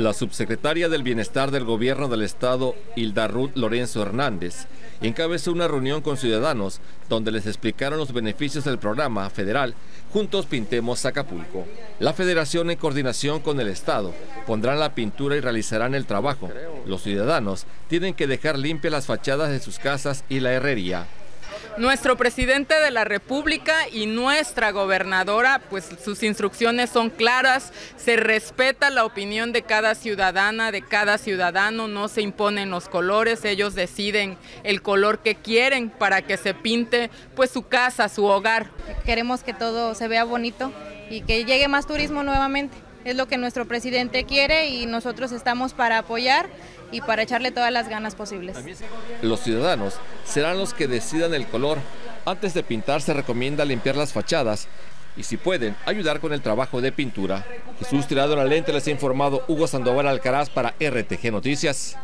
La subsecretaria del Bienestar del Gobierno del Estado, Hilda Ruth Lorenzo Hernández, encabezó una reunión con ciudadanos donde les explicaron los beneficios del programa federal Juntos Pintemos Acapulco. La federación en coordinación con el Estado pondrán la pintura y realizarán el trabajo. Los ciudadanos tienen que dejar limpias las fachadas de sus casas y la herrería. Nuestro presidente de la República y nuestra gobernadora, pues sus instrucciones son claras, se respeta la opinión de cada ciudadana, de cada ciudadano, no se imponen los colores, ellos deciden el color que quieren para que se pinte pues su casa, su hogar. Queremos que todo se vea bonito y que llegue más turismo nuevamente. Es lo que nuestro presidente quiere y nosotros estamos para apoyar y para echarle todas las ganas posibles. Los ciudadanos serán los que decidan el color. Antes de pintar se recomienda limpiar las fachadas y si pueden, ayudar con el trabajo de pintura. Jesús Tirado en la Lente les ha informado Hugo Sandoval Alcaraz para RTG Noticias.